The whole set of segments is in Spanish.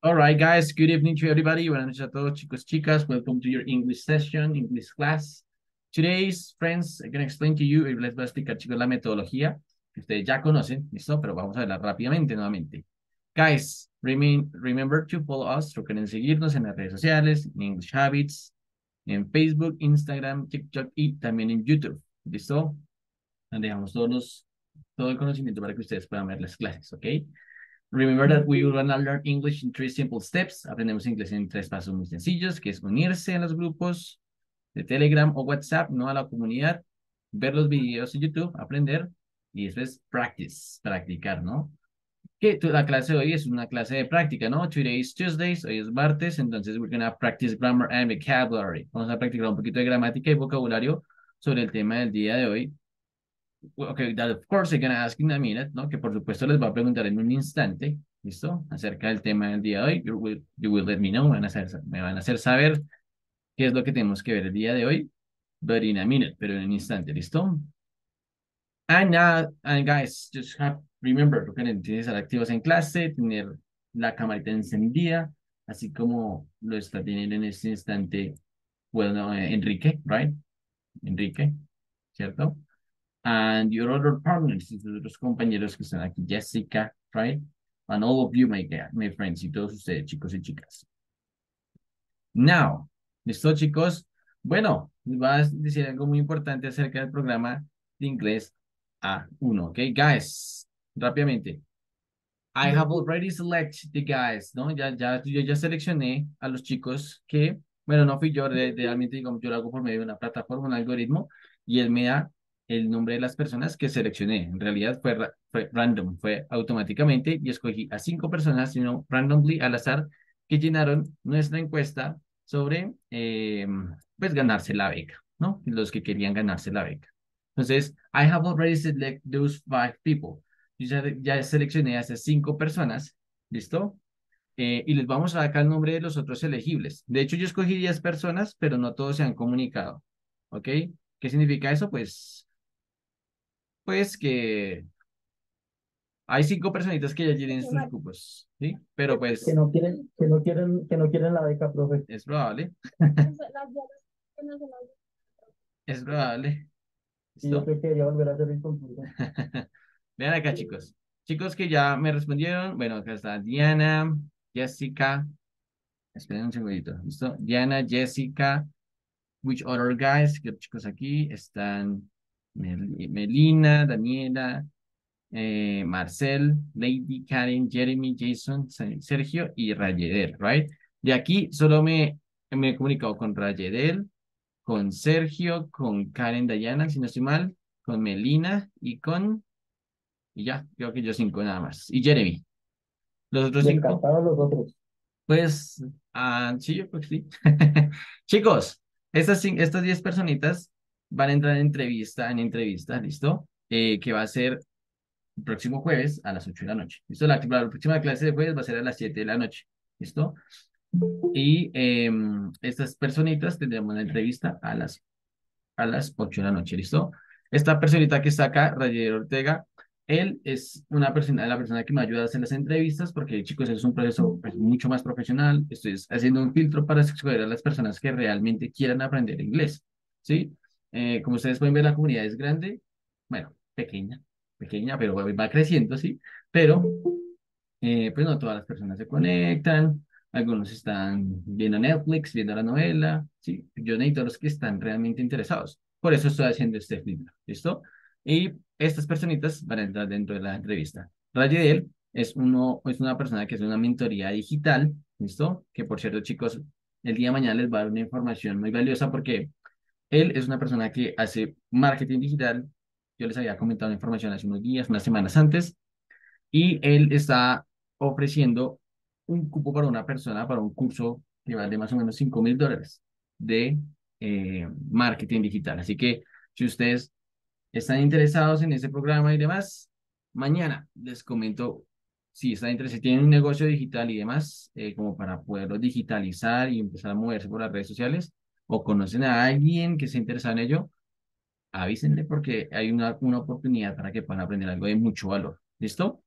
All right, guys. Good evening to everybody. Buenas noches a todos, chicos, chicas. Welcome to your English session, English class. Today's, friends, I'm going to explain to you, les voy a explicar, chicos, la metodología que ustedes ya conocen, ¿listo? Pero vamos a verla rápidamente nuevamente. Guys, remember to follow us. Recuerden seguirnos en las redes sociales, en English Habits, en Facebook, Instagram, TikTok y también en YouTube. ¿Listo? Dejamos todos los, todo el conocimiento para que ustedes puedan ver las clases, ¿ok? Remember that we will learn English in three simple steps. Aprendemos inglés en tres pasos muy sencillos, que es unirse en los grupos de Telegram o WhatsApp, no a la comunidad, ver los videos en YouTube, aprender, y después practice, practicar, ¿no? Que la clase de hoy es una clase de práctica, ¿no? Today is Tuesday, hoy es martes, entonces we're gonna practice grammar and vocabulary. Vamos a practicar un poquito de gramática y vocabulario sobre el tema del día de hoy, okay, that of course I'm gonna ask in a minute, ¿no? Que por supuesto les va a preguntar en un instante, ¿listo? Acerca del tema del día de hoy. You will, you will let me know, me van, a hacer, me van a hacer saber qué es lo que tenemos que ver el día de hoy, but in a minute, pero en un instante, ¿listo? And, now, and guys, just have, remember, lo que estar activos en clase, tener la camarita encendida, así como lo está teniendo en este instante, bueno, Enrique, right? Enrique, ¿cierto? And your other partners, los compañeros que están aquí, Jessica, right? And all of you, my, my friends, y todos ustedes, chicos y chicas. Now, ¿listo, chicos? Bueno, les voy a decir algo muy importante acerca del programa de inglés A1, ¿ok? Guys, rápidamente. I have already selected the guys, ¿no? Ya, ya, yo ya seleccioné a los chicos que, bueno, no fui yo, realmente, digamos, yo lo hago por medio de una plataforma, un algoritmo, y él me da el nombre de las personas que seleccioné. En realidad fue, random, fue automáticamente y escogí a cinco personas, sino randomly al azar, que llenaron nuestra encuesta sobre, eh, pues, ganarse la beca, ¿no? Los que querían ganarse la beca. Entonces, I have already selected those five people. Yo ya, seleccioné a esas cinco personas, ¿listo? Eh, y les vamos a dar acá el nombre de los otros elegibles. De hecho, yo escogí diez personas, pero no todos se han comunicado, ¿ok? ¿Qué significa eso? Pues pues que hay cinco personitas que ya tienen sus cupos, ¿sí? Pero pues... Que no quieren, que no quieren, que no quieren la beca, profe. Es probable. es probable. Y yo quería volver a hacer el Vean acá, chicos. Chicos que ya me respondieron. Bueno, acá está Diana, Jessica. Esperen un segundito. ¿Listo? Diana, Jessica. Which other guys? ¿Qué chicos aquí? Están Melina, Daniela, eh, Marcel, Lady, Karen, Jeremy, Jason, Sergio y Rayedel, right? De aquí solo me, me he comunicado con Rayedel, con Sergio, con Karen Dayana, si no estoy mal, con Melina y con... Y ya, creo que yo cinco nada más. Y Jeremy. Los otros cinco. los otros. Pues, ah, sí, yo creo que sí. Chicos, estas, estas diez personitas van a entrar en entrevista, en entrevista, ¿listo? Eh, que va a ser el próximo jueves a las 8 de la noche. ¿Listo? La, la, próxima clase de jueves va a ser a las 7 de la noche. ¿Listo? Y em, estas personitas tendremos una entrevista a las, a las 8 de la noche. ¿Listo? Esta personita que está acá, Rayer Ortega, él es una persona, la persona que me ayuda a hacer las entrevistas porque, chicos, es un proceso pues, mucho más profesional. Estoy haciendo un filtro para escoger a las personas que realmente quieran aprender inglés. ¿Sí? Eh, como ustedes pueden ver, la comunidad es grande, bueno, pequeña, pequeña, pero va creciendo, sí, pero eh, pues no todas las personas se conectan, algunos están viendo Netflix, viendo la novela, sí, yo necesito a los que están realmente interesados, por eso estoy haciendo este filtro, ¿listo? Y estas personitas van a entrar dentro de la entrevista. Rayedel es, uno, es una persona que es una mentoría digital, ¿listo? Que por cierto, chicos, el día de mañana les va a dar una información muy valiosa porque él es una persona que hace marketing digital. Yo les había comentado la información hace unos días, unas semanas antes, y él está ofreciendo un cupo para una persona para un curso que vale más o menos 5 mil dólares de eh, marketing digital. Así que si ustedes están interesados en ese programa y demás, mañana les comento si están interesados, tienen un negocio digital y demás, eh, como para poderlo digitalizar y empezar a moverse por las redes sociales, o conocen a alguien que se interesa en ello, avísenle porque hay una, una oportunidad para que puedan aprender algo de mucho valor. ¿Listo?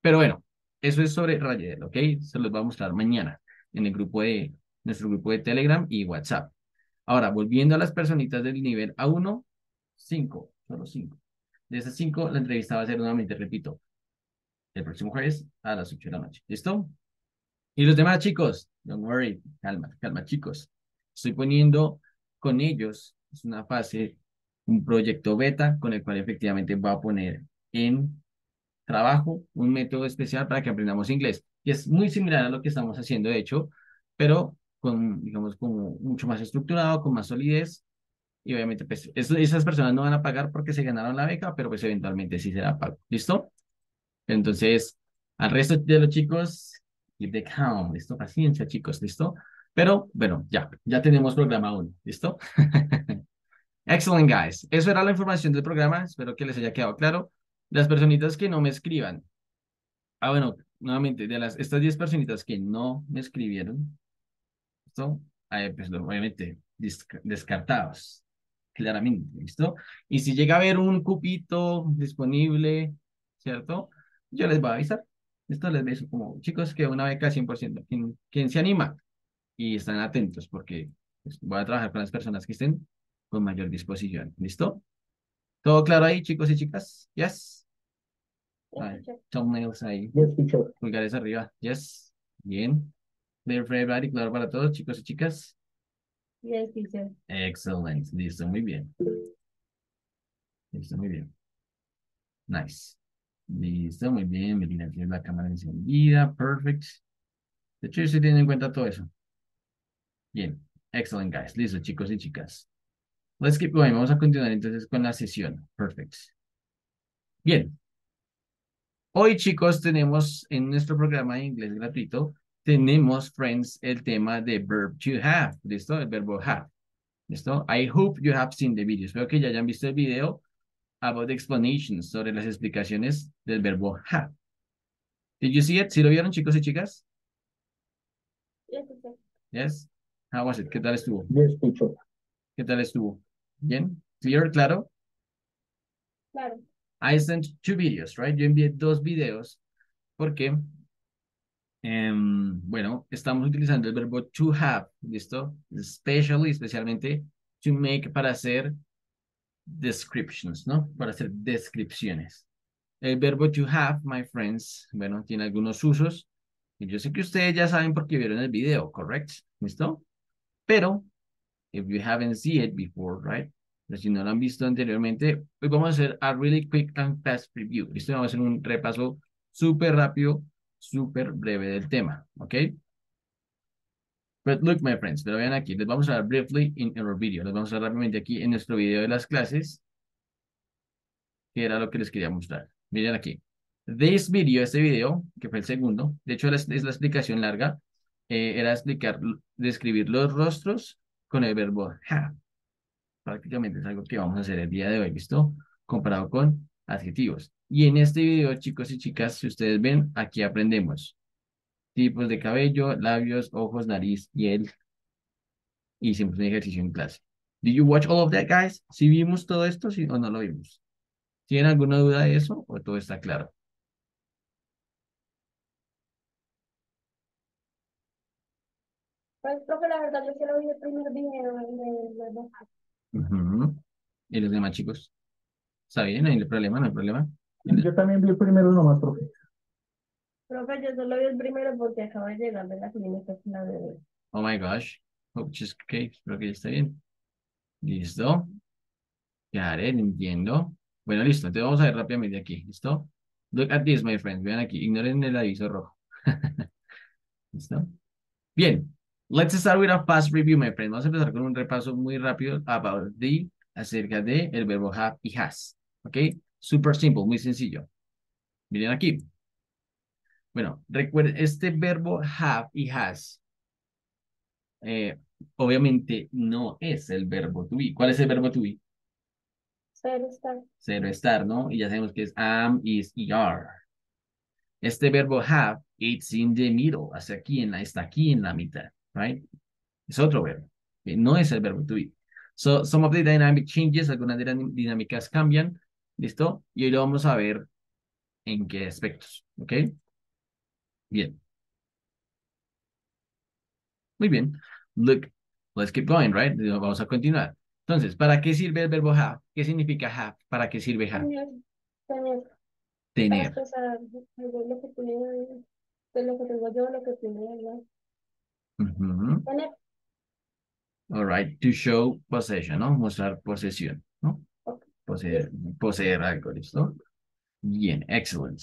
Pero bueno, eso es sobre Rayel, ¿ok? Se los voy a mostrar mañana en el grupo de, nuestro grupo de Telegram y WhatsApp. Ahora, volviendo a las personitas del nivel A1, 5, solo 5. De esas 5, la entrevista va a ser nuevamente, repito, el próximo jueves a las 8 de la noche. ¿Listo? Y los demás chicos, don't worry, calma, calma chicos. Estoy poniendo con ellos, es una fase, un proyecto beta con el cual efectivamente va a poner en trabajo un método especial para que aprendamos inglés. Y es muy similar a lo que estamos haciendo, de hecho, pero con, digamos, como mucho más estructurado, con más solidez. Y obviamente, pues, esas personas no van a pagar porque se ganaron la beca, pero pues eventualmente sí será pago. ¿Listo? Entonces, al resto de los chicos, keep the count, ¿listo? Paciencia, chicos, ¿listo? Pero, bueno, ya, ya tenemos programa uno, ¿listo? Excellent, guys. Eso era la información del programa. Espero que les haya quedado claro. Las personitas que no me escriban. Ah, bueno, nuevamente, de las, estas 10 personitas que no me escribieron, ¿listo? pues obviamente descartados, claramente, ¿listo? Y si llega a haber un cupito disponible, ¿cierto? Yo les voy a avisar. Esto les beso como, chicos, que una beca 100%. ¿Quién, quién se anima? Y están atentos porque pues, voy a trabajar con las personas que estén con mayor disposición. ¿Listo? ¿Todo claro ahí, chicos y chicas? Yes. Yes, thumbnails ahí. Yes, teacher. Pulgares arriba. Yes. Bien. Clear for everybody. Claro para todos, chicos y chicas. Yes, teacher. Excellent. Listo, muy bien. Listo, muy bien. Nice. Listo, muy bien. Melina tiene la cámara encendida. Perfect. De hecho, se tiene en cuenta todo eso. Bien. Excellent, guys. Listo, chicos y chicas. Let's keep going. Vamos a continuar entonces con la sesión. Perfect. Bien. Hoy, chicos, tenemos en nuestro programa de inglés gratuito, tenemos, friends, el tema de verb to have. ¿Listo? El verbo have. ¿Listo? I hope you have seen the video. Espero que ya hayan visto el video about the explanations sobre las explicaciones del verbo have. Did you see it? ¿Sí lo vieron, chicos y chicas? Yes. Yes. How was it? ¿Qué tal estuvo? Yes, teacher. ¿Qué tal estuvo? ¿Bien? ¿Clear? ¿Claro? Claro. I sent two videos, right? Yo envié dos videos porque, em, bueno, estamos utilizando el verbo to have, ¿listo? Especially, especialmente, to make para hacer descriptions, ¿no? Para hacer descripciones. El verbo to have, my friends, bueno, tiene algunos usos. Y yo sé que ustedes ya saben porque vieron el video, ¿correct? ¿Listo? Pero, if you haven't seen it before, right? Pero si no lo han visto anteriormente, hoy vamos a hacer a really quick and fast review. Listo, vamos a hacer un repaso súper rápido, súper breve del tema, ¿ok? But look, my friends, pero vean aquí, les vamos a dar briefly in our video. Les vamos a dar rápidamente aquí en nuestro video de las clases, que era lo que les quería mostrar. Miren aquí. This video, este video, que fue el segundo, de hecho es la explicación larga, eh, era explicar, describir los rostros con el verbo have. Prácticamente es algo que vamos a hacer el día de hoy, ¿listo? Comparado con adjetivos. Y en este video, chicos y chicas, si ustedes ven, aquí aprendemos tipos de cabello, labios, ojos, nariz. Y hicimos un ejercicio en clase. Did you watch all of that, guys? ¿Si vimos todo esto sí, o no lo vimos? ¿Tienen alguna duda de eso o todo está claro? Pues, profe, la verdad, yo solo vi el primer video de, Ujú. ¿Y los demás chicos? ¿Está bien? ¿No hay problema? ¿No hay problema? Yo también vi el primero nomás, profe. Profe, yo solo vi el primero porque acabo de llegar de la clínica con la bebé. Oh my gosh. Hope she's okay. Espero que ya esté bien. ¿Listo? Ya haré, entiendo. Bueno, listo. Entonces vamos a ver rápidamente aquí. ¿Listo? Look at this, my friends. Vean aquí. Ignoren el aviso rojo. ¿Listo? Bien. Let's start with a fast review, my friends. Vamos a empezar con un repaso muy rápido about the, acerca de el verbo have y has. ¿Ok? Super simple, muy sencillo. Miren aquí. Bueno, recuerden, este verbo have y has, eh, obviamente no es el verbo to be. ¿Cuál es el verbo to be? Ser estar. Ser estar, ¿no? Y ya sabemos que es am, is y are. Este verbo have, it's in the middle, hasta aquí, en la, está aquí en la mitad, right? Es otro verbo, que no es el verbo to be. So, some of the dynamic changes, algunas dinámicas cambian, ¿listo? Y hoy lo vamos a ver en qué aspectos, ¿ok? Bien. Muy bien. Look, let's keep going, right? Vamos a continuar. Entonces, ¿para qué sirve el verbo have? ¿Qué significa have? ¿Para qué sirve have? Tener, tener, para Tener. expresar lo que tiene, lo que tengo yo, lo que tiene ella. Tener, All right. To show possession, ¿no? Mostrar posesión, ¿no? Poseer, poseer algo, ¿listo? Bien, excellent.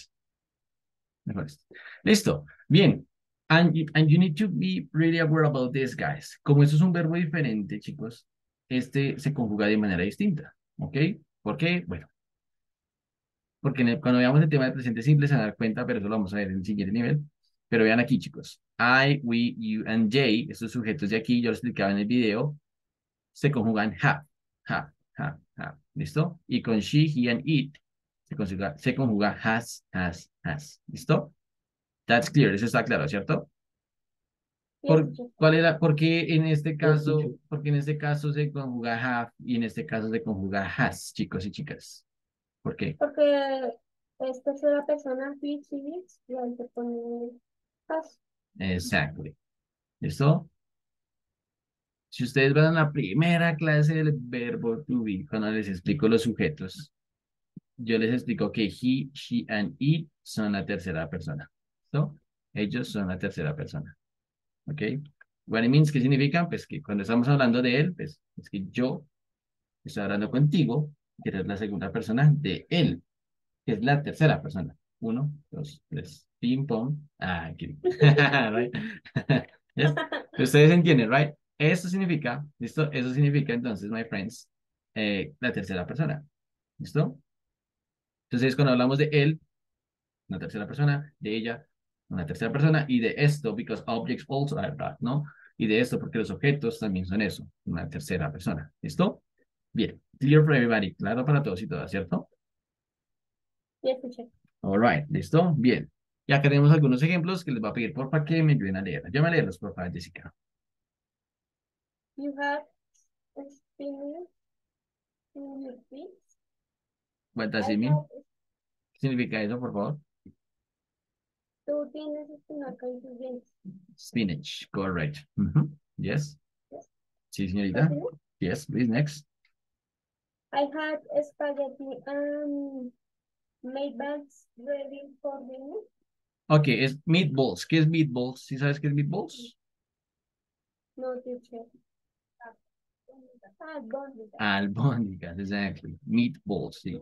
Listo. Bien. And you, and you need to be really aware about this, guys. Como esto es un verbo diferente, chicos, este se conjuga de manera distinta, ¿ok? ¿Por qué? Bueno, porque el- cuando veamos el tema de presente simple se van a dar cuenta, pero eso lo vamos a ver en el siguiente nivel. Pero vean aquí, chicos. I, we, you, and they, estos sujetos de aquí, yo lo explicaba en el video, se conjugan have, have, have, have. ¿Listo? Y con she, he, and it se conjuga, se conjuga has, has, has. ¿Listo? That's clear. Eso está claro, ¿cierto? ¿Por, cuál era, ¿Por qué en este caso, porque en este caso se conjuga have y en este caso se conjuga has, chicos y chicas? ¿Por qué? Porque esta es la persona he, she, it, y ahí se pone. Exactly. ¿Listo? Si ustedes van a la primera clase del verbo to be, cuando les explico los sujetos, yo les explico que he, she, and it son la tercera persona. ¿Listo? Ellos son la tercera persona. ¿Ok? What it means, ¿qué significa? Pues que cuando estamos hablando de él, pues es que yo estoy hablando contigo, que eres la segunda persona de él, que es la tercera persona. Uno, dos, tres, ping pong. Ah, aquí. Right? Yes. Ustedes entienden, right? Eso significa, ¿listo? Eso significa entonces, my friends, eh, la tercera persona. ¿Listo? Entonces, cuando hablamos de él, una tercera persona, de ella, una tercera persona, y de esto, because objects also are that, ¿no? Y de esto, porque los objetos también son eso, una tercera persona. ¿Listo? Bien. Clear for everybody. Claro para todos y todas, ¿cierto? Yes, teacher. All right. ¿Listo? Bien. Y acá tenemos algunos ejemplos que les voy a pedir, porfa, que me ayuden a leer. Llámame a leerlos, por favor, Jessica. You have experience in your feet. What does I it mean? have- ¿Qué significa eso, por favor? Tú tienes espinaca en tus dientes. Spinach. Correct. Yes. Yes. Sí, señorita. Continue. Yes, please, next. I had spaghetti and meatballs ready for dinner. Ok, es meatballs. ¿Qué es meatballs? ¿Sí sabes qué es meatballs? No, teacher. Albóndigas. Albóndigas, exactly. Meatballs, sí.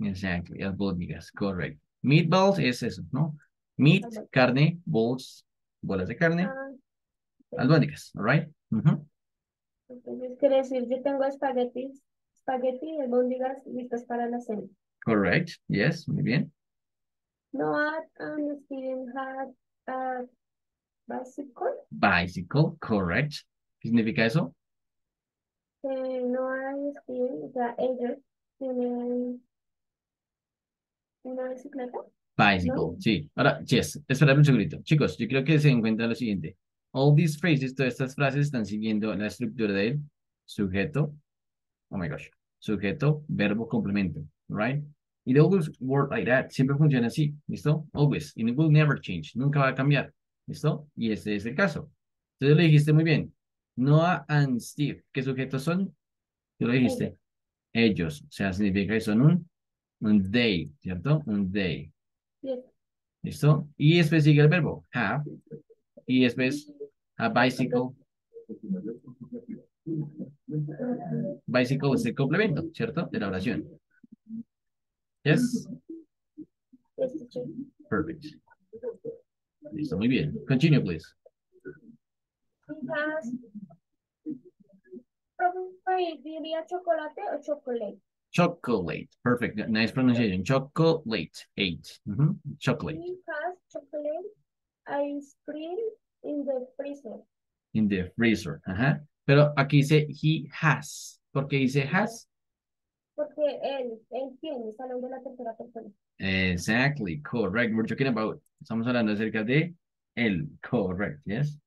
Exactly, albóndigas, correct. Meatballs es eso, ¿no? Meat, Albóndigas. carne, balls, bolas de carne, Ah, albóndigas, all right? Ujú. entonces quiere decir, yo tengo espaguetis, espagueti y albóndigas listas para la cena. Correct, yes, muy bien. Noah and Steven had a bicycle. Bicycle, correct. ¿Qué significa eso? Eh, Noah y Steven, o sea, ellos tienen una bicicleta. Bicycle, sí. Ahora, yes, espérame un segundito. Chicos, yo creo que se encuentra lo siguiente. All these phrases, todas estas frases están siguiendo la estructura del sujeto. Oh my gosh. Sujeto, verbo, complemento. Right? It always work like that. Siempre funciona así. ¿Listo? Always. And it will never change. Nunca va a cambiar. ¿Listo? Y este es el caso. Entonces lo dijiste muy bien. Noah and Steve. ¿Qué sujetos son? Tú lo dijiste. Ellos. O sea, significa que son un, un they, ¿cierto? Un they. ¿Listo? Y después sigue el verbo have. Y después a bicycle. Bicycle es el complemento, ¿cierto? De la oración. Yes, perfect. Listo, muy bien. Continue, please. He has Profe, diría chocolate o chocolate. Chocolate. Perfect. Nice pronunciation. Chocolate. Eight. Ujú. Chocolate. He has chocolate ice cream in the freezer. In the freezer. Ajá. Pero aquí dice he has. ¿Por qué dice has? Porque él, él tiene, está hablando de la tercera persona. Exactly. Correct. We're talking about. Estamos hablando acerca de el. Correct. Yes.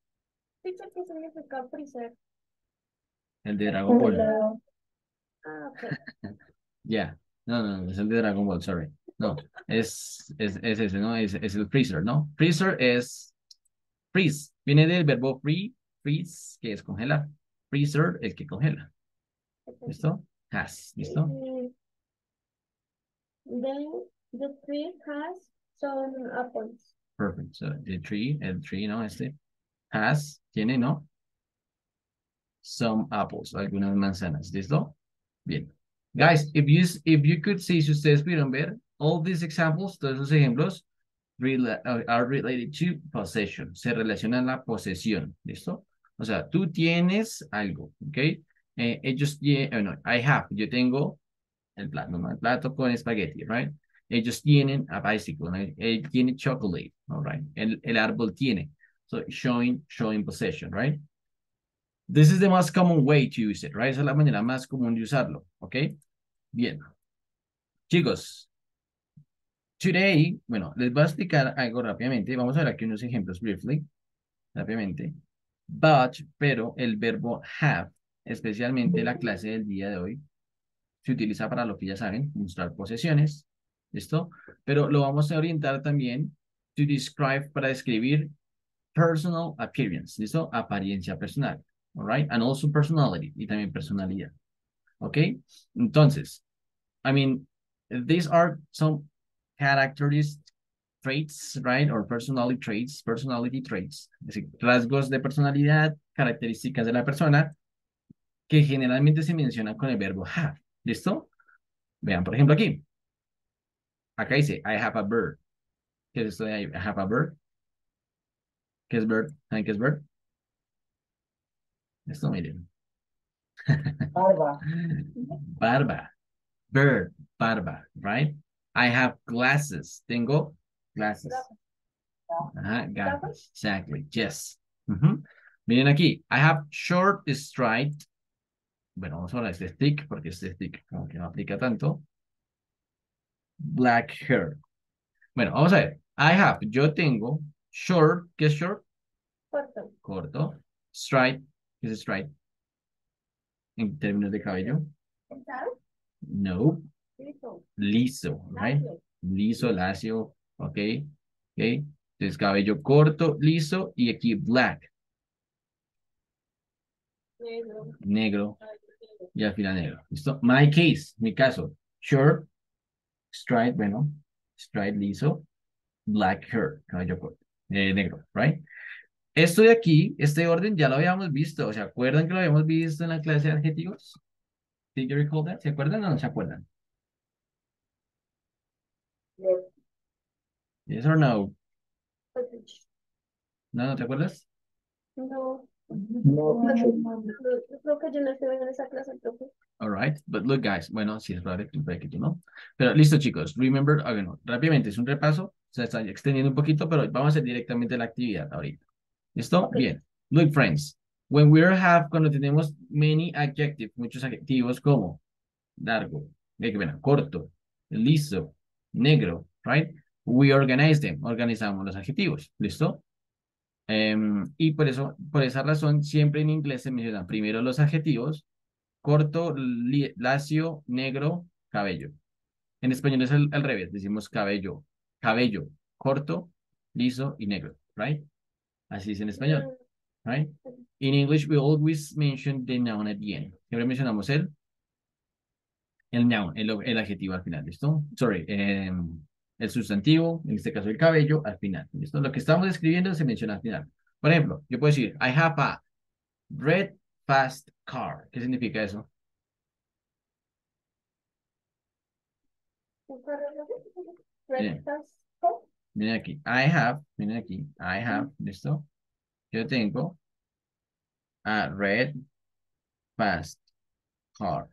Teacher, ¿qué significa freezer? El de Dragon Ball. Ah, ok. Yeah. No, no, no, es el de Dragon Ball, sorry. No, es, es, es ese, ¿no? Es, es el freezer, ¿no? Freezer es freeze. Viene del verbo free, freeze, que es congelar. Freezer, el que congela. ¿Listo? Has, ¿listo? Mm. Then the tree has some apples. Perfect. So the tree, el tree, ¿no? Este has, tiene, ¿no? Some apples, algunas manzanas. ¿Listo? Bien. Guys, if you, if you could see, si ustedes pudieron ver, all these examples, todos esos ejemplos, uh, are related to possession. Se relacionan a la posesión. ¿Listo? O sea, tú tienes algo, ¿ok? Eh, ellos tienen, no, I have, yo tengo el plato, plato con espagueti, right? Ellos tienen a bicycle, ¿no? Él tiene chocolate, all right? El, el árbol tiene. So, showing, showing possession, right? This is the most common way to use it, right? Esa es la manera más común de usarlo, ¿ok? Bien. Chicos, today, bueno, les voy a explicar algo rápidamente. Vamos a ver aquí unos ejemplos briefly, rápidamente. But, pero el verbo have, especialmente la clase del día de hoy, se utiliza para lo que ya saben, mostrar posesiones, ¿listo? Pero lo vamos a orientar también to describe, para describir personal appearance, ¿listo? Apariencia personal, all right? And also personality, y también personalidad, ¿ok? Entonces, I mean, these are some characteristics, traits, right? Or personality traits, personality traits, es decir, rasgos de personalidad, características de la persona, que generalmente se mencionan con el verbo have, ¿listo? Vean, por ejemplo, aquí. Acá dice, I have a bird. ¿Qué es esto de I have a bird? ¿Qué es bird? ¿Saben qué es bird? Esto, miren. Barba. Barba. Bird, barba, right? I have glasses. Tengo glasses. Ajá, gafas. Exactly, yes. Miren aquí, I have short striped. Bueno, vamos a hablar de este stick, porque este stick como que no aplica tanto. Black hair. Bueno, vamos a ver. I have, yo tengo short, ¿qué es short? Corto. Corto. Stripe, ¿qué es stripe? En términos de cabello. ¿Pensado? No, Listo. liso, right? Lacio. Liso, lacio, ok, ok. Entonces cabello corto, liso y aquí black, Negro. negro y al final negro. ¿Listo? My case, mi caso, short, straight, bueno, straight, liso, black hair, cabello corto, eh, negro, right? Esto de aquí, este orden ya lo habíamos visto. ¿Se acuerdan que lo habíamos visto en la clase de adjetivos? Did you recall that? ¿Se acuerdan o no se acuerdan? Yes or no? ¿No, no te acuerdas? No. No. Yo creo que yo no en esa clase, profe. All right, but look guys, bueno, sí es probable que puede que tú no. Pero listo chicos, remember, ah, bueno, rápidamente es un repaso, se está extendiendo un poquito, pero vamos a hacer directamente la actividad ahorita. ¿Listo? Bien. Look friends, when we have, cuando tenemos many adjectives, muchos adjetivos como largo, bueno, corto, liso, negro, right? We organize them, organizamos los adjetivos, ¿listo? Em, y por eso, por esa razón, siempre en inglés se mencionan primero los adjetivos, corto, lacio, negro, cabello. En español es al, revés, decimos cabello, cabello, corto, liso y negro, right? Así es en español, right? In English, we always mention the noun at the end. Siempre mencionamos el, el noun, el, el adjetivo al final, ¿listo? Sorry, em, el sustantivo, en este caso el cabello, al final, ¿listo? Lo que estamos escribiendo se menciona al final. Por ejemplo, yo puedo decir, I have a red fast car. ¿Qué significa eso? Un carro rojo. Bien. Rectas. Miren aquí, I have, miren aquí, I have, ¿listo? Yo tengo a red fast car.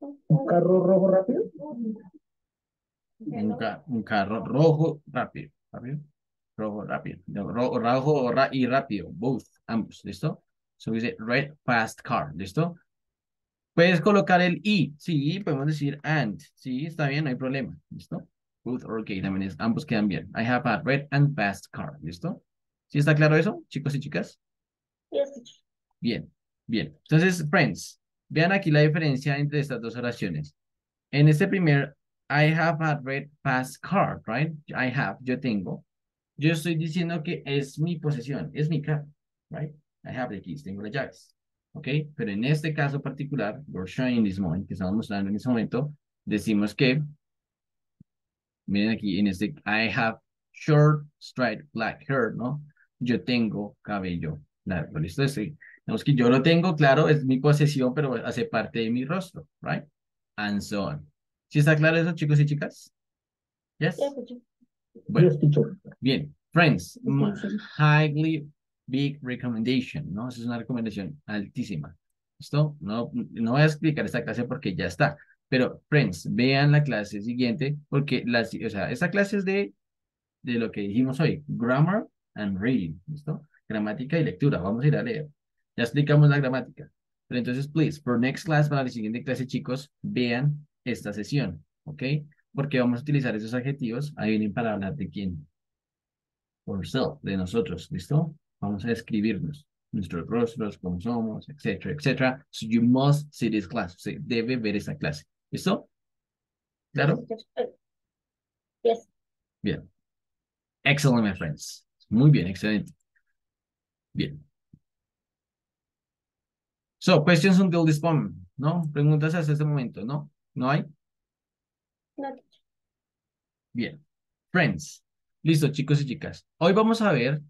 ¿Un carro rojo rápido? Un, ca- un carro rojo rápido, rápido, rojo rápido, ro- rojo ra- y rápido, both, ambos, ¿listo? So dice red fast car, ¿listo? Puedes colocar el y, sí, podemos decir and, sí, está bien, no hay problema, ¿listo? Both or okay, también es, ambos quedan bien. I have a red and fast car, ¿listo? ¿Sí está claro eso, chicos y chicas? Yes. Bien, bien. Entonces, friends, Vean aquí la diferencia entre estas dos oraciones. En este primer, I have a red pass card, right? I have, yo tengo. Yo estoy diciendo que es mi posesión, es mi carro, right? I have the keys, tengo las llaves. ¿Ok? Pero en este caso particular, we're showing this moment, que estamos mostrando en este momento, decimos que, miren aquí, en este, I have short, straight, black hair, ¿no? Yo tengo cabello largo, ¿listo? Sí. Digamos que yo lo tengo, claro, es mi posesión, pero hace parte de mi rostro, right? And so on. ¿Sí está claro eso, chicos y chicas? Yes? Bueno, Yes, teacher. bien. Friends, highly big recommendation, ¿no? Esa es una recomendación altísima. ¿Listo? No, no voy a explicar esta clase porque ya está. Pero, friends, vean la clase siguiente porque las, o sea, esta clase es de, de lo que dijimos hoy, grammar and reading, ¿listo? Gramática y lectura, vamos a ir a leer. Ya explicamos la gramática. Pero entonces, please, for next class, para la siguiente clase, chicos, vean esta sesión, ¿ok? Porque vamos a utilizar esos adjetivos, ahí vienen para hablar de quién, self, de nosotros, ¿listo? Vamos a describirnos, nuestros rostros, cómo somos, etcétera, etcétera. So you must see this class. Se debe ver esta clase. ¿Listo? ¿Claro? Yes. Bien. Excellent, my friends. Muy bien, excelente. Bien. So, questions until this point, ¿no? Preguntas hasta este momento, ¿no? ¿No hay? No, Bien. Friends. Listo, chicos y chicas. Hoy vamos a ver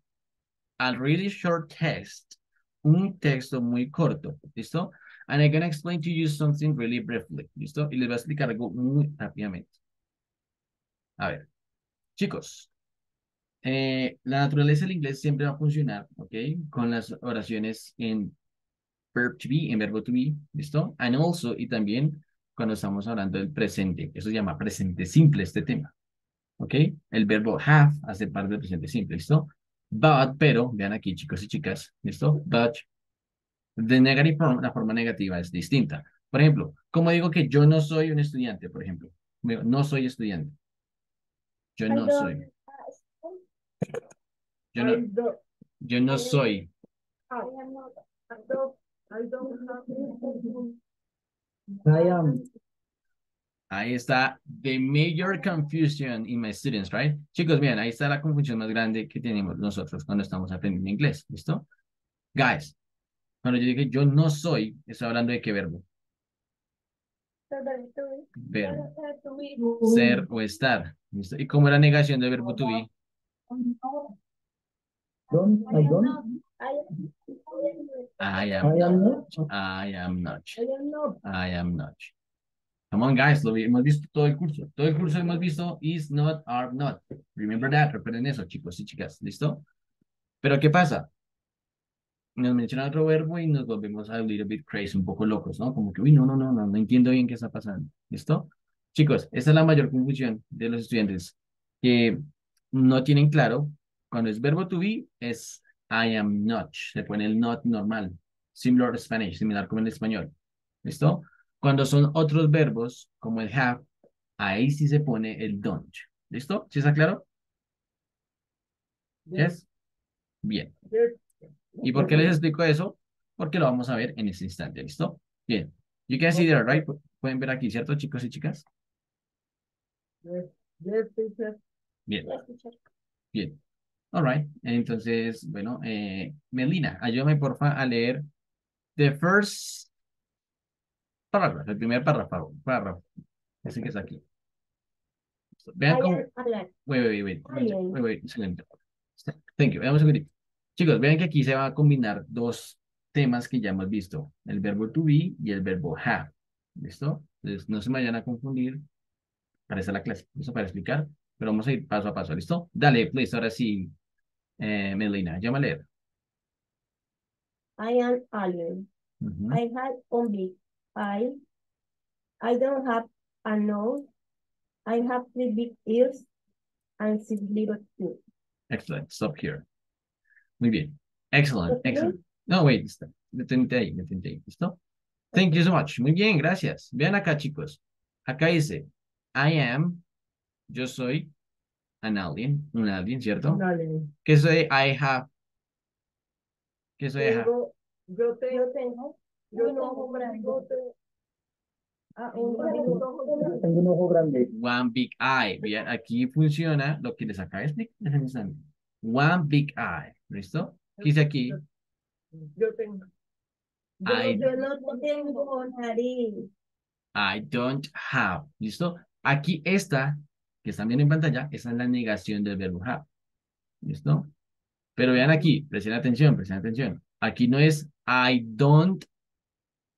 a really short text. Un texto muy corto. ¿Listo? And I'm going to explain to you something really briefly. ¿Listo? Y les voy a explicar algo muy rápidamente. A ver. Chicos. eh, la naturaleza del inglés siempre va a funcionar, ¿ok? Con las oraciones en verb to be, en verbo to be, ¿listo? And also, y también cuando estamos hablando del presente. Eso se llama presente simple, este tema. ¿Ok? El verbo have hace parte del presente simple, ¿listo? But, pero, vean aquí, chicos y chicas, ¿listo? But, the negative form, la forma negativa es distinta. Por ejemplo, como digo que yo no soy un estudiante, por ejemplo. No soy estudiante. Yo no soy. Yo no, yo no soy. I am. Ahí está the major confusion in my students, right? Chicos, miren, ahí está la confusión más grande que tenemos nosotros cuando estamos aprendiendo inglés, ¿listo? Guys, cuando yo dije yo no soy, estoy hablando de qué verbo? Verbo. Ser o estar, ¿listo? ¿Y cómo es la negación del verbo to be? Don't, I don't. I am. I not. not. I am not. I am not. I am not. Come on, guys, lo hemos visto todo el curso. Todo el curso hemos visto is not, are not. Remember that, recuerden eso, chicos y chicas, ¿listo? Pero ¿qué pasa? Nos menciona otro verbo y nos volvemos a little bit crazy, un poco locos, ¿no? Como que, uy, no, no, no, no, no entiendo bien qué está pasando, ¿listo? Chicos, esa es la mayor confusión de los estudiantes, que no tienen claro, cuando es verbo to be, es I am not, se pone el not normal, similar to Spanish, similar como en español, ¿listo? Cuando son otros verbos, como el have, ahí sí se pone el don't. ¿Listo? ¿Sí está claro? Yes. Bien. ¿Y por qué les explico eso? Porque lo vamos a ver en este instante. ¿Listo? Bien. You can see there, right? Pu- Pueden ver aquí, ¿cierto, chicos y chicas? Yes, yes, teacher. Bien, bien. All right. Entonces, bueno, eh, Melina, ayúdame porfa a leer the first párrafo, el primer párrafo, párrafo. Ese que está aquí. Vean cómo... Wait, wait, wait, wait, wait, segundo. Thank you. Veamos un segundito. Chicos, vean que aquí se va a combinar dos temas que ya hemos visto, el verbo to be y el verbo have. ¿Listo? Entonces, no se me vayan a confundir para esa la clase, ¿listo? Para explicar, pero vamos a ir paso a paso, ¿listo? Dale, please, ahora sí, eh, Melina, llama a leer. I am Alan. Ujú. I have one big eye. I don't have a nose. I have three big ears and six little teeth. Excellent, stop here. Muy bien. Excellent, Okay. excellent. No, wait, está. detente ahí, detente ahí, ¿listo? Thank you so much. Muy bien, gracias. Vean acá, chicos. Acá dice, I am, yo soy an alien, un alien, ¿cierto? Dale. ¿Qué soy I have? ¿Qué soy I have? Tengo, yo tengo, Yo tengo Yo Un. Ah, un Un ojo grande. Tengo un ojo grande. One big eye. Bien, aquí funciona lo que les acabo de explicar. One big eye. ¿Listo? ¿Qué dice aquí? Yo tengo. Yo, I, yo no tengo nariz. I don't have. ¿Listo? Aquí esta, que están viendo en pantalla, esa es la negación del verbo have. ¿Listo? Pero vean aquí, presten atención, presten atención. Aquí no es I don't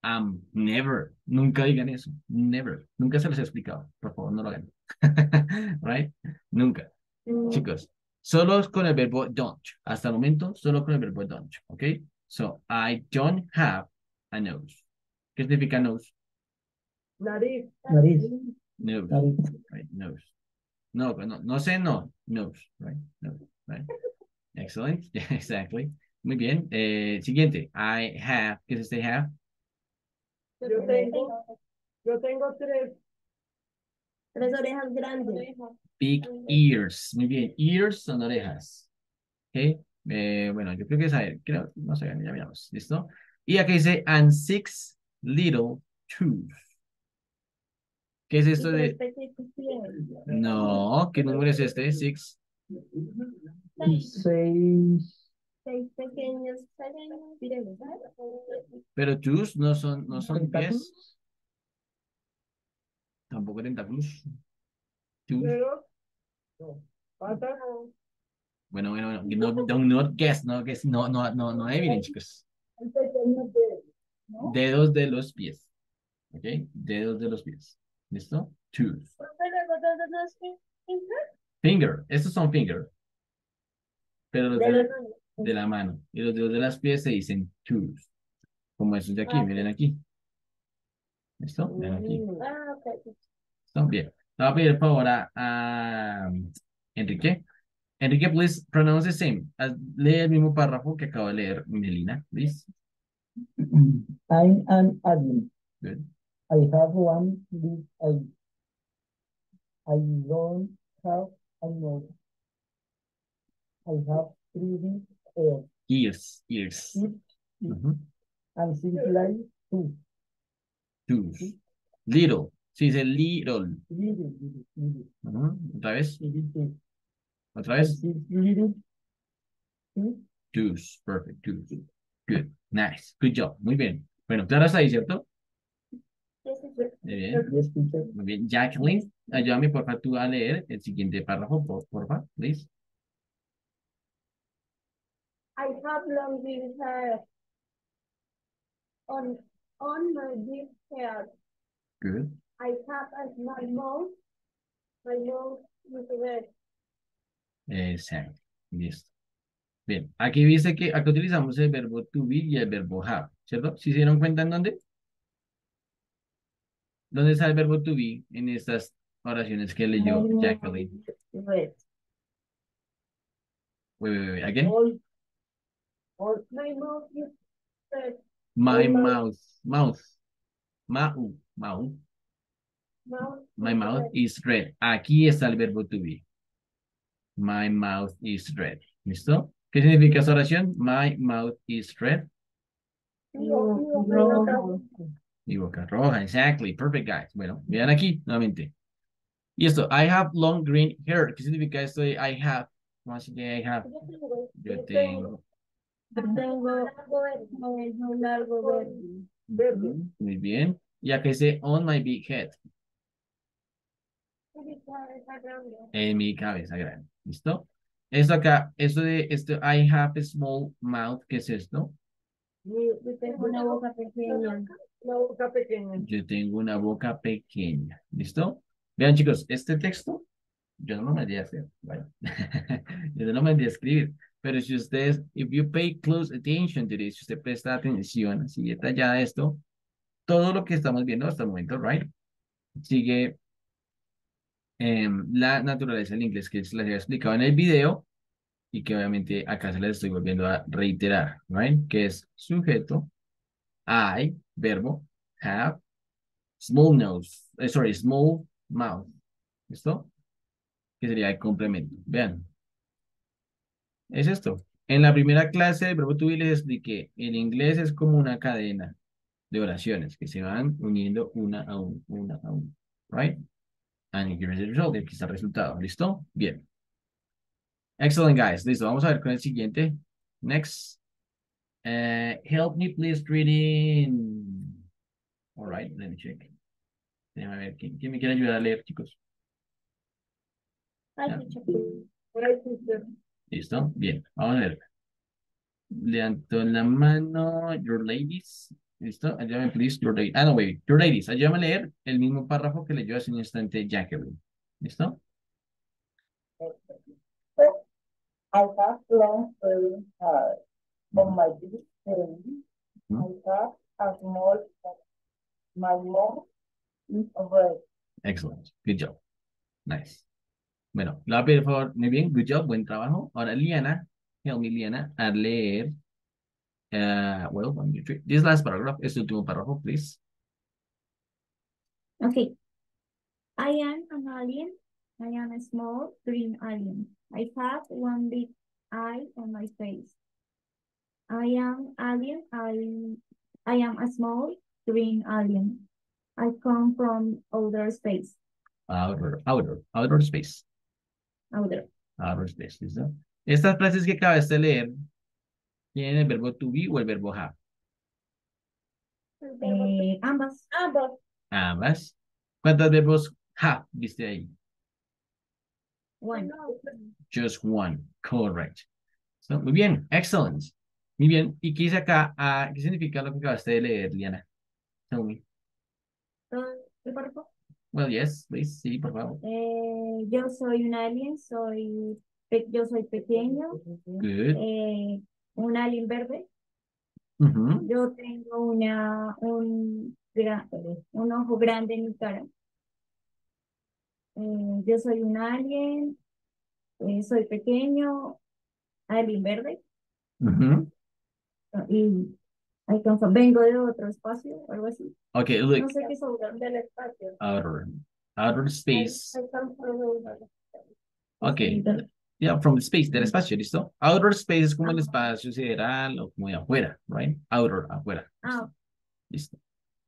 am never. Nunca digan eso. Never. Nunca se los he explicado. Por favor, no lo hagan. right? Nunca. Mm, Chicos, solo con el verbo don't. Hasta el momento, solo con el verbo don't. ¿Ok? So, I don't have a nose. ¿Qué significa nose? Nariz. Nariz. Nose. Nariz. Right? Nose. No, no, no sé no. Nose. Right? Nose. Right? Excellent. Yeah, exactly. Muy bien. Eh, siguiente. I have. ¿Qué es este have? Yo tengo. Yo tengo tres. Tres orejas grandes. Big ears. Muy bien. Ears son orejas. ¿Ok? Eh, bueno, yo creo que es a ver. Creo, no sé, ya miramos. ¿Listo? Y aquí dice, and six little toes. ¿Qué es esto de...? No, ¿qué número es este? Six. Seis. Seis pequeños. Pero toes no son, no son pies. Tampoco tentáculos. Patas. Bueno, bueno, bueno. No, don't not guess, no guess, no, no, no, no adivinen, chicos. Dedos de los pies. ¿Ok? Dedos de los pies. ¿Listo? Toes. Finger. Estos son finger. Pero los De de, la mano. Y los dedos de las pies se dicen toes. Como estos de aquí, Ah, miren aquí. ¿Listo? Miren aquí. Mm, Ah. Bien. Le voy a pedir por favor a, a Enrique. Enrique, please pronounce the same. Lee el mismo párrafo que acabo de leer Melina, please. I'm an admin. Good. I have one big eye. I don't have a nose. I have three big ears. Ears, ears. Ears Ujú. and six like two. Toes. Little. Sí, dice little. Little, little, little, Ujú. Otra vez. little two. Otra And vez. little two. Perfect. Toes. Good. Nice. Good job. Muy bien. Bueno, claro está ahí, ¿cierto? Muy bien. Muy bien. Jacqueline, ayúdame por favor tú a leer el siguiente párrafo, por, por favor, please. I have long big hair on on my big hair. Good. I have a small mouth. My mouth is red. Exacto. Listo. Bien. Aquí dice que acá utilizamos el verbo to be y el verbo have, ¿cierto? ¿Sí se dieron cuenta en dónde? ¿Dónde está el verbo to be en estas oraciones que leyó Jacqueline? Wait, wait, wait. Again. My mouth is red. My mouth. Mouth. Mau. My mouth is red. Aquí está el verbo to be. My mouth is red. ¿Listo? ¿Qué significa esa oración? My mouth is red. Mi boca roja. Exactly. Perfect, guys. Bueno, vean aquí nuevamente. Y esto, I have long green hair. ¿Qué significa esto de I have? ¿Cómo así que I have? Yo tengo. Tengo largo verde. Verde. Muy bien. Y acá dice on my big head. En mi cabeza grande. ¿Listo? Esto acá, esto de esto, I have a small mouth. ¿Qué es esto? Mi- Yo tengo una boca pequeña. Una boca pequeña. Yo tengo una boca pequeña. ¿Listo? Vean, chicos, este texto yo no lo mandé a hacer. yo no lo mandé a escribir. Pero si ustedes, if you pay close attention to this, si usted presta atención así detallada esto, todo lo que estamos viendo hasta el momento, right? Sigue em, la naturaleza del inglés que les había explicado en el video y que obviamente acá se les estoy volviendo a reiterar, right? Que es sujeto, I, verbo, have, small nose, eh, sorry, small mouth. ¿Listo? Que sería el complemento. Vean. Es esto. En la primera clase del verbo to be les expliqué, el inglés es como una cadena. de oraciones que se van uniendo una a una, una a una. Right? And here is the result. Aquí está el resultado. ¿Listo? Bien. Excellent, guys. Listo. Vamos a ver con el siguiente. Next. Uh, help me please reading. All right, let me check. Déjame ver. ¿Quién, quién me quiere ayudar a leer, chicos? Ay. ¿Listo? Bien. Vamos a ver. Levanto la mano. Your ladies. ¿Listo? Ayúdame, please. Your ladies. Ah, no, wait. Your ladies. Ayúdame a leer el mismo párrafo que leyó hace un instante Jacqueline. ¿Listo? I have long curly hair. On my big head, I have a small head. My mom is red. Excellent. Good job. Nice. Bueno, lo voy a pedir, por favor. Muy bien. Good job. Buen trabajo. Ahora, Liana. Help me, Liana, a leer. Uh, well, one, two, three. This last paragraph. Este último párrafo, please. Okay. I am an alien. I am a small green alien. I have one big eye on my face. I am alien. I I am a small green alien. I come from outer space. Outer, outer, outer space. Outer. Outer space, ¿listo? Estas frases que acabaste de leer tienen el verbo to be o el verbo have. Eh, ambas. Ambas. Ambas. ¿Cuántos verbos have viste ahí? One. Just one. Correct. So, muy bien. Excellent. Muy bien. ¿Y qué dice acá? Ah, ¿Qué significa lo que acabaste de leer, Liana? Tell me. ¿El párrafo? Well, yes, please. Sí, por favor. Eh, yo soy un alien, soy, yo soy pequeño, Good. eh, un alien verde. Yo tengo una, un, un ojo grande en mi cara. Eh, yo soy un alien, eh, soy pequeño, alien verde. Y from- vengo de otro espacio, algo así. Okay, No look. sé qué son del espacio. Outer. Outer space. Okay. Yeah, from the space, del espacio, ¿listo? Outer space es como el espacio sideral o como de afuera, right? Outer, afuera. Ah, Listo.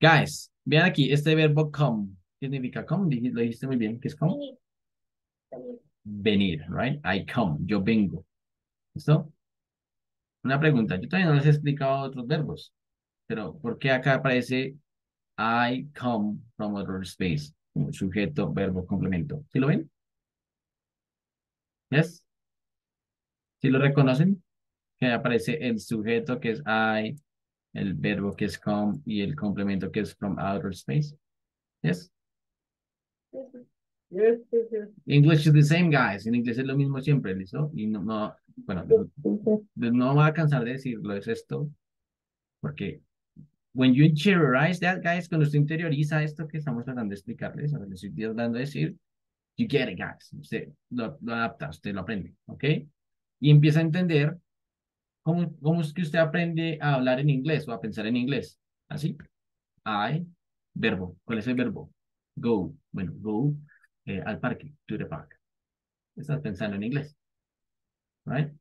Guys, vean aquí, este verbo come. ¿Qué significa come? Lo dijiste muy bien. ¿Qué es come? venir. Venir. Venir, right? I come, yo vengo. ¿Listo? Una pregunta, yo todavía no les he explicado otros verbos, pero ¿por qué acá aparece I come from outer space? Como sujeto, verbo, complemento. ¿Sí lo ven? ¿Yes? ¿Sí lo reconocen? Que aparece el sujeto que es I, el verbo que es come y el complemento que es from outer space. ¿Yes? Yes, teacher. English is the same, guys. En inglés es lo mismo siempre, ¿listo? Y no, no, bueno, no me voy a cansar de decirlo, es esto, porque when you interiorize that, guys, cuando usted interioriza esto que estamos tratando de explicarles, lo que estoy tratando de decir, you get it, guys. Usted lo, lo adapta, usted lo aprende, ¿ok? Y empieza a entender cómo, cómo es que usted aprende a hablar en inglés o a pensar en inglés. Así, I, verbo. ¿Cuál es el verbo? Go. Bueno, go eh, al parque, to the park. Estás pensando en inglés. Right?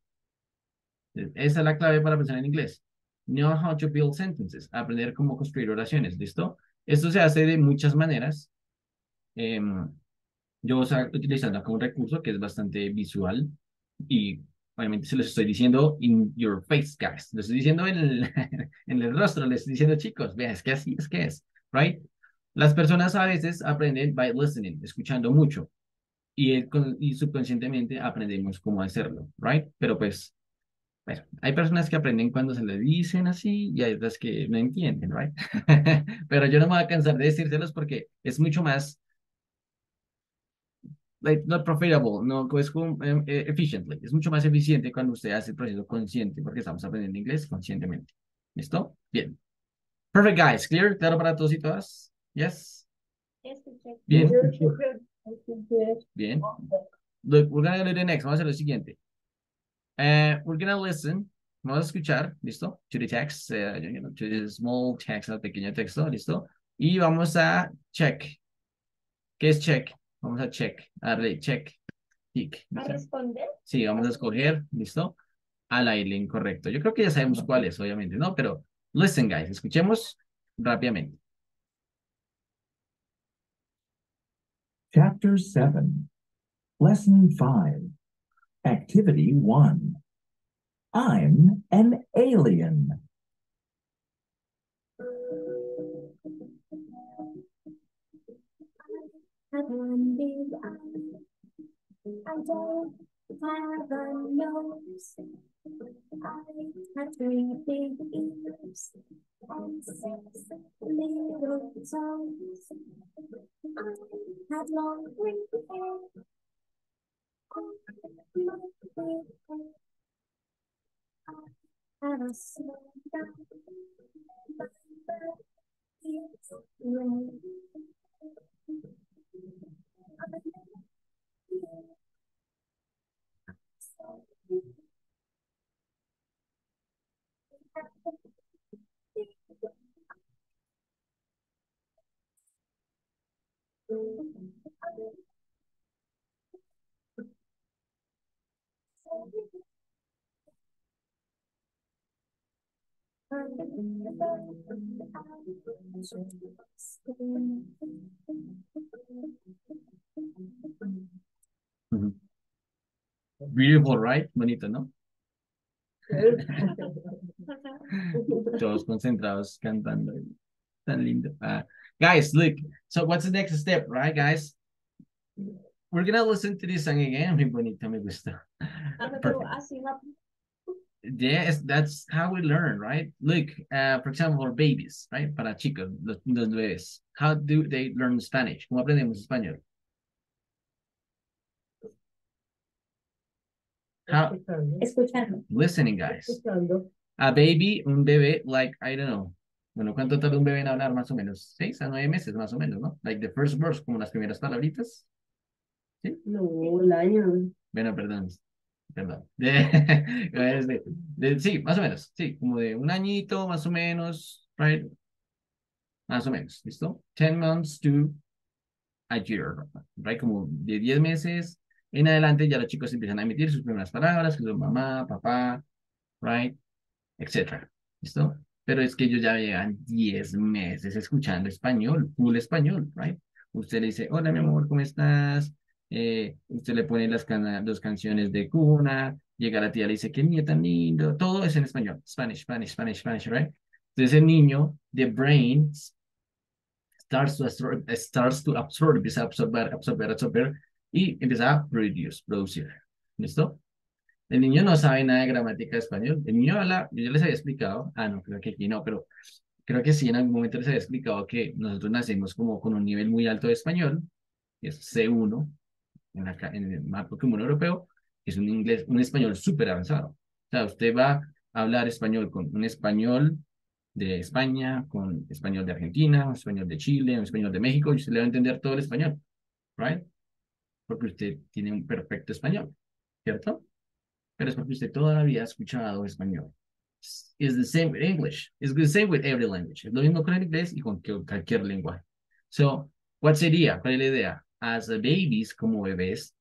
Esa es la clave para pensar en inglés. Know how to build sentences. Aprender cómo construir oraciones. ¿Listo? Esto se hace de muchas maneras. Em, yo voy a estar utilizando acá un recurso que es bastante visual y obviamente se los estoy diciendo in your face, guys. Lo estoy diciendo en el, en el rostro. Les estoy diciendo, chicos, vean, es que así es que es. Right? Las personas a veces aprenden by listening, escuchando mucho. Y, el con- y subconscientemente aprendemos cómo hacerlo, right? Pero pues, bueno, hay personas que aprenden cuando se les dicen así y hay otras que no entienden, right? Pero yo no me voy a cansar de decírselos porque es mucho más, like, not profitable, no, es como, em, eh, efficiently, es mucho más eficiente cuando usted hace el proceso consciente porque estamos aprendiendo inglés conscientemente. ¿Listo? Bien. Perfect, guys. Clear? ¿Claro para todos y todas? Yes? Yes, teacher. Bien. Bien. Look, we're gonna do the next. Vamos a hacer lo siguiente. Eh, we're gonna listen. Vamos a escuchar, ¿listo? To the text, eh, you know, to the small text, al pequeño texto, ¿listo? Y vamos a check. ¿Qué es check? Vamos a check. A darle check. Tick. ¿A responder? Sí, vamos a escoger, ¿listo? Al aire incorrecto. Yo creo que ya sabemos cuál es, obviamente, ¿no? Pero listen, guys, escuchemos rápidamente. Chapter 7, Lesson 5, Activity 1. I'm an alien. I don't have a nose. I have three big ears and six little toes. I have long green hair. on my big head. I have a small back. My back is red. Ujú. Beautiful, right? Bonito, ¿no? Todos concentrados cantando. Tan lindo. Ah, guys, look. So what's the next step, right, guys? We're gonna listen to this song again. Muy bonito, me gusta. Pero Perfect. así va. Yes, that's how we learn, right? Look, uh, for example, for babies, right? Para chicos, los, los bebés. How do they learn Spanish? ¿Cómo aprendemos español? How, Escuchando, Escuchando. listening, guys. escuchando. A baby, un bebé, like, I don't know. Bueno, ¿cuánto tarda un bebé en hablar más o menos? Seis a nueve meses más o menos, ¿no? Like the first verse, como las primeras palabritas. No, el año. Bueno, perdón. Perdón. De, de- de- sí, más o menos. Sí, como de un añito, más o menos, right? Más o menos, ¿listo? Ten months to a year, right? Como de diez meses en adelante ya los chicos empiezan a emitir sus primeras palabras, que son mamá, papá, right? Etcétera, ¿listo? Pero es que ellos ya llevan 10 meses escuchando español, full español, right? Usted le dice, hola mi amor, ¿cómo estás? Eh, usted le pone las cana- dos canciones de cuna, llega la tía, le dice, qué niño tan lindo, todo es en español, Spanish, Spanish, Spanish, Spanish, right? Entonces el niño, the brain starts to absorb, starts to absorb, empieza a absorber, absorber, absorber, y empieza a produce, producir, ¿listo? El niño no sabe nada de gramática de español. El niño habla, yo ya les había explicado, ah, no, creo que aquí no, pero creo que sí en algún momento les había explicado que nosotros nacemos como con un nivel muy alto de español, que es C1 en, la, en el marco común europeo, que es un inglés, un español súper avanzado. O sea, usted va a hablar español con un español de España, con español de Argentina, un español de Chile, un español de México, y usted le va a entender todo el español, ¿right? Porque usted tiene un perfecto español, ¿cierto? Pero es porque usted toda la vida ha escuchado español. It's the same with English. It's the same with every language. Es lo mismo con el inglés y con cualquier lenguaje. So, what sería? ¿Cuál es la idea? As a babies, como bebés,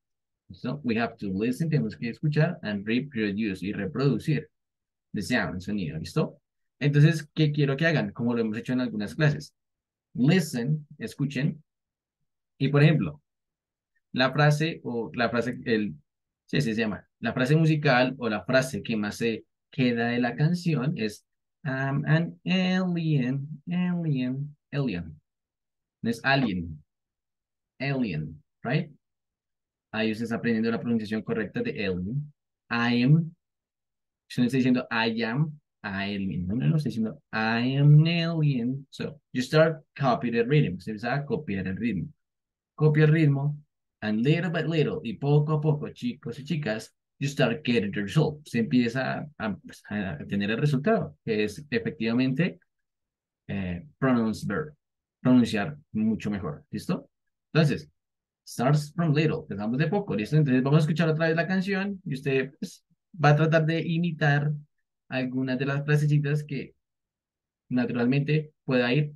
so we have to listen, tenemos que escuchar and reproduce y reproducir the sound, el sonido, ¿listo? Entonces, ¿qué quiero que hagan? Como lo hemos hecho en algunas clases. Listen, escuchen. Y, por ejemplo, la frase o la frase, el, sí, así se llama, la frase musical o la frase que más se queda de la canción es I'm an alien, alien, alien. No es alien, alien, right? Ahí usted está aprendiendo la pronunciación correcta de alien. I am, yo no estoy diciendo I am alien, no, no, no estoy diciendo I am alien. So, you start copy the rhythm, usted empieza a copiar el ritmo. Copia el ritmo, and little by little, y poco a poco, chicos y chicas, you start getting the result. Se empieza a, pues, a- a tener el resultado, que es efectivamente eh, pronounce verb, pronunciar mucho mejor. ¿Listo? Entonces, starts from little, empezamos de poco, ¿listo? Entonces vamos a escuchar otra vez la canción y usted pues, va a tratar de imitar algunas de las frasecitas que naturalmente pueda ir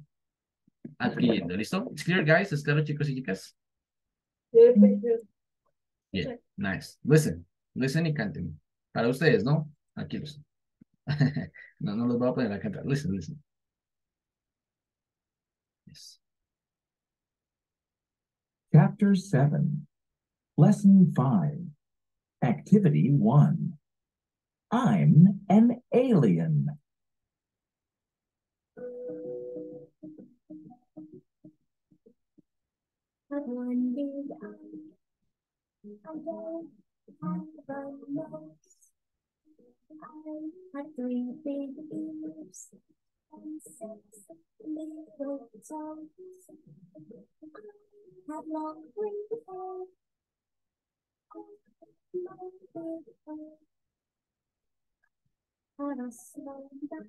adquiriendo. ¿Listo? It's clear, guys? ¿Es claro, chicos y chicas? Yeah, nice. Listen, listen y canten. Para ustedes, ¿no? Aquí los. no, no los voy a poner a cantar. Listen, listen. Yes. Chapter 7, Lesson 5, Activity 1. I'm an alien. But one did I, I don't have a nose. I had three big ears and six little toes. I had long green hair. My big head had a slow down.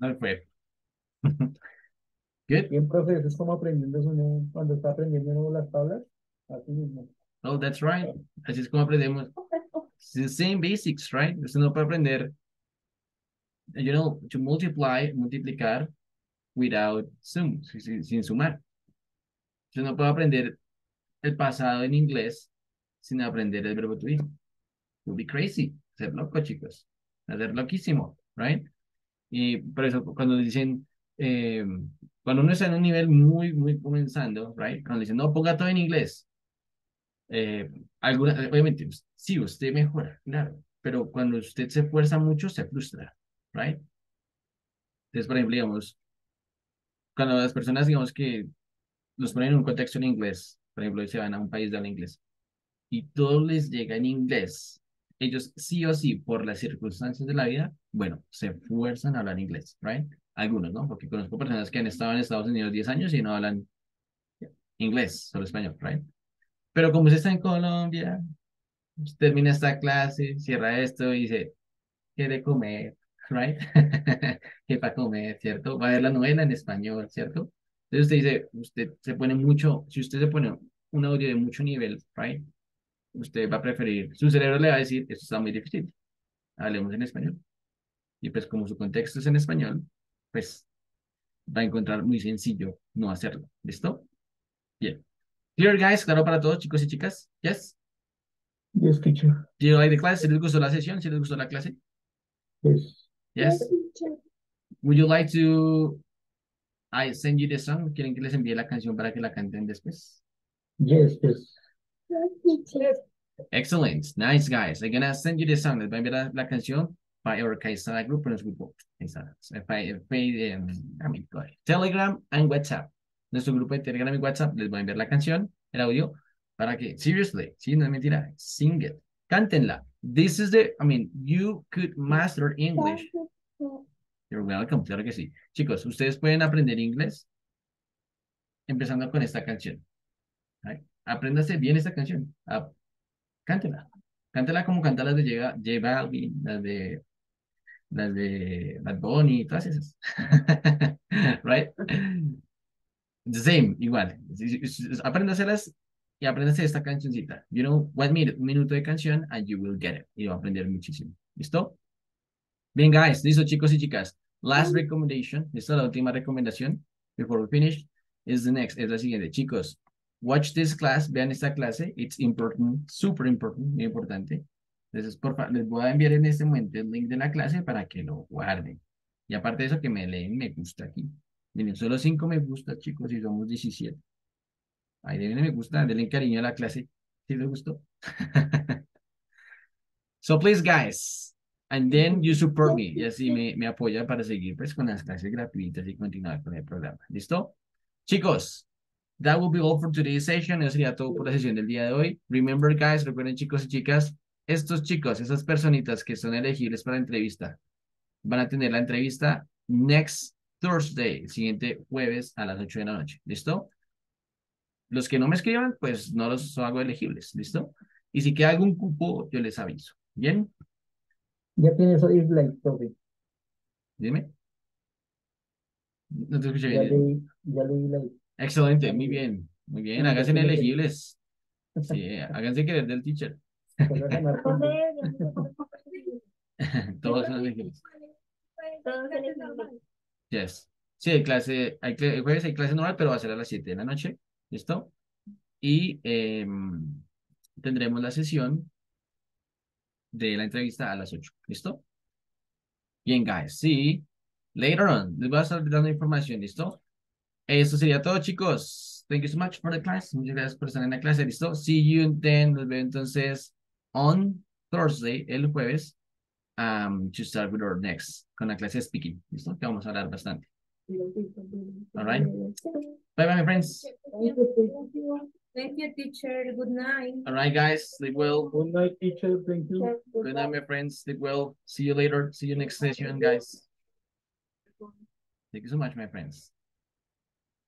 Red. Perfect. Good. Bien, profe, eso es como aprendiendo uno cuando está aprendiendo uno las tablas. Así mismo. Oh, that's right. Así es como aprendemos. It's the same basics, right? Usted no puede aprender, you know, to multiply, multiplicar without sum, sin, sin sumar. Usted no puede aprender el pasado en inglés sin aprender el verbo to be. You'll be crazy. Ser loco, chicos. Ser loquísimo, right? Y por eso cuando dicen, eh, cuando uno está en un nivel muy, muy comenzando, right? Cuando dicen, no, ponga todo en inglés. Eh, alguna, obviamente, sí, usted mejora, claro, pero cuando usted se esfuerza mucho, se frustra, right? Entonces, por ejemplo, digamos, cuando las personas, digamos, que los ponen en un contexto en inglés, por ejemplo, se van a un país de habla inglés, y todo les llega en inglés, ellos sí o sí, por las circunstancias de la vida, bueno, se fuerzan a hablar inglés, right? Algunos, ¿no? Porque conozco personas que han estado en Estados Unidos 10 años y no hablan inglés, solo español, right? Pero como usted está en Colombia, usted termina esta clase, cierra esto y dice, quiere comer, right? ¿Qué para comer, cierto? Va a ver la novela en español, ¿cierto? Entonces usted dice, usted se pone mucho, si usted se pone un audio de mucho nivel, right? Usted va a preferir, su cerebro le va a decir, esto está muy difícil, hablemos en español. Y pues como su contexto es en español, pues va a encontrar muy sencillo no hacerlo. ¿Listo? Bien. Clear, guys, claro para todos, chicos y chicas. Yes. Yes, teacher. Do you like the class? ¿Si les gustó la sesión? ¿Si les gustó la clase? Yes. Yes. Would you like to I send you the song? ¿Quieren que les envíe la canción para que la canten después? Yes, yes. Excellent. Nice, guys. I'm gonna send you the song. Enviar la, la canción para our Kaisara group nuestro grupo. By, by, mean, go ahead. Telegram and WhatsApp. Nuestro grupo de Telegram y WhatsApp les voy a enviar la canción, el audio, para que, seriously, no es mentira, sing it. Cántenla. This is the, I mean, you could master English. You're welcome, claro que sí. Chicos, ustedes pueden aprender inglés empezando con esta canción. Apréndase bien esta canción. Ah, cántela. Cántela como cantan las de J, J Balvin, las de las de Bad Bunny, todas esas. right? The same, igual. Apréndaselas y apréndase esta cancioncita. You know, one minute, un minuto de canción and you will get it. Y va a aprender muchísimo. ¿Listo? Bien, guys. Listo, chicos y chicas. Last recommendation. Esta es la última recomendación. Before we finish. Is the next. Es la siguiente. Chicos, watch this class. Vean esta clase. It's important. Super important. Muy importante. Entonces, por favor, les voy a enviar en este momento el link de la clase para que lo guarden. Y aparte de eso, que me leen me gusta aquí. Miren, solo 5 me gusta, chicos, y somos 17. Ahí denle me gusta, denle cariño a la clase. ¿Sí les gustó? so, please, guys. And then you support me. Y así me, me apoya para seguir pues con las clases gratuitas y continuar con el programa. ¿Listo? Chicos, that will be all for today's session. Eso sería todo por la sesión del día de hoy. Remember, guys, recuerden, chicos y chicas, estos chicos, esas personitas que son elegibles para la entrevista, van a tener la entrevista next Thursday, el siguiente jueves a las 8 de la noche. ¿Listo? Los que no me escriban, pues no los hago elegibles. ¿Listo? Y si queda algún cupo, yo les aviso. ¿Bien? Ya tienes hoy like, profe. Dime. No te escuché Ya bien. leí, ya leí like. Excelente, muy bien. Muy bien, háganse elegibles. Sí, háganse querer del teacher. Todos son elegibles. Todos elegibles. Yes. Sí, hay clase, hay cl- el jueves hay clase normal, pero va a ser a las 7 de la noche. ¿Listo? Y em, tendremos la sesión de la entrevista a las 8. ¿Listo? Bien, guys. Sí. Later on, les voy a estar dando información. ¿Listo? Eso sería todo, chicos. Thank you so much for the class. Muchas gracias por estar en la clase. ¿Listo? See you then. Nos vemos entonces on Thursday, el jueves, um, to start with our next, con la clase de speaking. ¿Listo? Que vamos a hablar bastante. All right. Bye bye, my friends. Thank you, teacher. Thank you, teacher. Good night. All right, guys. Sleep well. Good night, teacher. Thank you. Good night, my friends. Sleep well. See you later. See you next session, guys. Thank you so much, my friends.